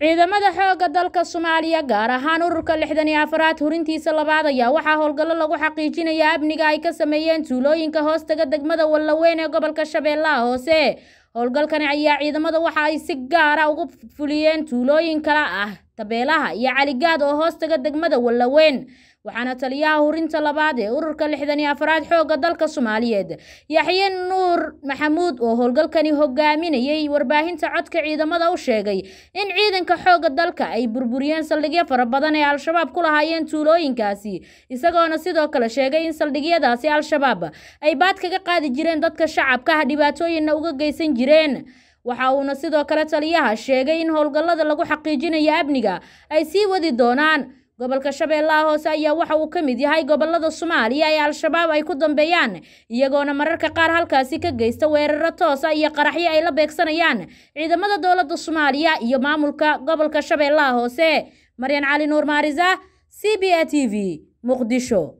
ciidamada xoogga dalka soomaaliya gaar ahaan ururka lixdan iyo afaraad hurintiisa labaad ayaa waxaa howlgallo lagu xaqiijinaya amniga ay ka sameeyeen tuulooyinka hoostaga degmada wallaweyn ee gobolka shabeellaha hoose. Howlgalkani ayaa ciidamada waxa ay si gaara ugu fuliyeen tuulooyin kala ah tabeelaha iyo caligaad oo hoostaga degmada wallaweyn. Waxaana taliyaha hurinta labaad ee ururka lixdan iyo afaraad xoogga dalka soomaaliyeed. Yaxye nuur maxamuud oo howlgalkani hogaaminayay warbaahinta codka ciidamada u sheegay in ciidanka xoogga dalka ay burburiyeen saldhigyo fara badan ee al-shabaab ku lahaayeen tuulooyinkaasi isagoona sidoo kale sheegay in saldhigyadaasi al-shabaab ay baad kaga qaadi jireen dadka shacabka dhibaatooyinna uga geysan jireen waxa uuna sidoo kale taliyaha sheegay in howlgallada lagu xaqiijinayo amniga ay sii wadi doonaan. Gobolka shabeellaha hoose ayaa waxa uu ka mid yahay gobollada soomaaliya ee al-shabaab ay ku dambeeyaan iyagoona mararka qaar halkaasi ka geysta weeraro toosa iyo qaraxyo ay la beegsanayaan ciidamada dowladda soomaaliya iyo maamulka gobolka shabeellaha hoose. Maryan cali nuur maarisa c b a t v muqdisho